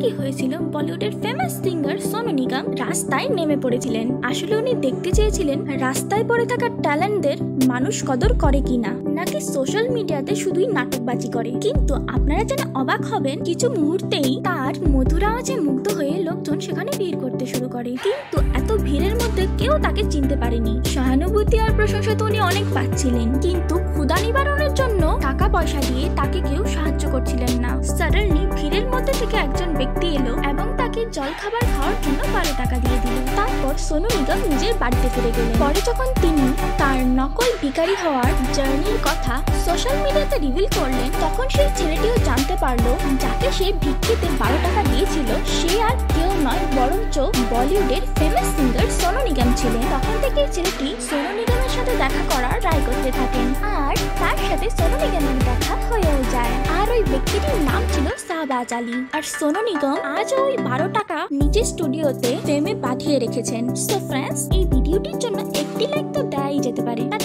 কি হয়েছিল? বলিউডের ফেমাস সিঙ্গার সোনু নিগম রাস্তায় নেমে পড়েছিলেন। আসলে উনি দেখতে চেয়েছিলেন রাস্তায় পড়ে থাকা ট্যালেন্টদের মানুষ কদর করে কিনা, নাকি সোশ্যাল মিডিয়াতে শুধুই নাটকবাজি করে। কিন্তু আপনারা যেন অবাক হবেন, কিছু মুহূর্তেই তার মধুর আওয়াজে মুগ্ধ হয়ে লোকজন সেখানে ভিড় করতে শুরু করে। কিন্তু এত ভিড়ের মধ্যে কেউ তাকে চিনতে পারেনি। সহানুভূতি আর প্রশংসা তো উনি অনেক পাচ্ছিলেন। কিন্তু ক্ষুদা নিবারণের জন্য টাকা পয়সা দিয়ে তাকে কেউ সাহায্য করছিলেন ব্যক্তি এলো এবং তাকে জল খাবার খাওয়ার জন্য বারো টাকা দিয়ে দিল। তারপর সোনু নিগম নিজের বাড়িতে ফিরে গেলেন পরে যখন তিনি তার নকল ভিখারি হওয়ার জার্নির কথা সোশ্যাল মিডিয়াতে রিভিল করলেন, তখন সেই ছেলেটিও জানতে পারল, যাকে সে ভিক্ষিতে বারো টাকা দিয়েছিল, সে আর কেউ নয়, বরঞ্চ বলিউডের ফেমাস সিঙ্গার সোনু নিগম ছিলেন। তখন থেকে ছেলেটি সোনু নিগমের সাথে দেখা করার ট্রাই করতে থাকেন। আর তার সাথে সোনু নিগমের দেখা হয়েও যায়। আর ওই ব্যক্তিটির নাম আলী আর সোনু নিগম আজও ওই বারো টাকা নিজের স্টুডিওতে ফ্রেমে পাঠিয়ে রেখেছেন। সো ফ্রেন্ডস এই ভিডিওটির জন্য একটি লাইক তো দেয়াই যেতে পারে। আর